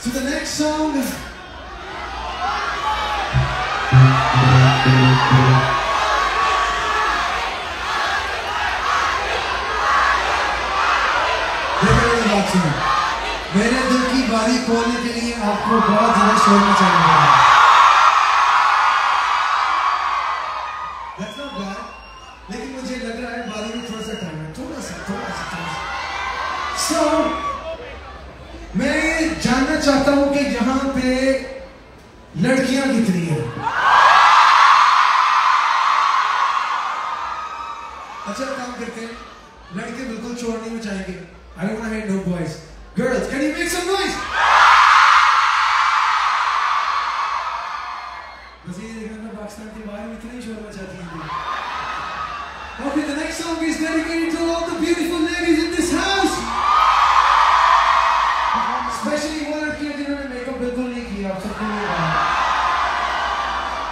So the next song. देखो मेरी बात सुनो मेरे दिल की बारी खोलने के लिए आपको बहुत ज्यादा शोर मचाना पड़ेगा That's not bad. लेकिन मुझे लग रहा है बारी में थोड़ा सा टाइम है थोड़ा सा थोड़ा सा थोड़ा सा So, मैं जानना चाहता हूँ कि यहाँ पे लड़कियाँ कितनी हैं। अच्छा काम करते हैं। लड़के बिल्कुल छोड़ नहीं चाहेंगे I don't want to boys girls can you make some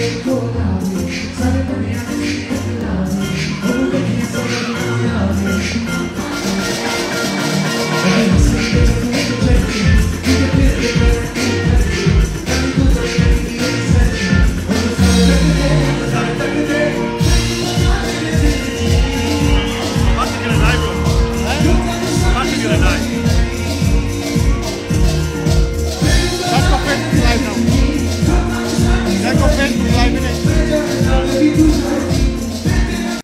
Let go.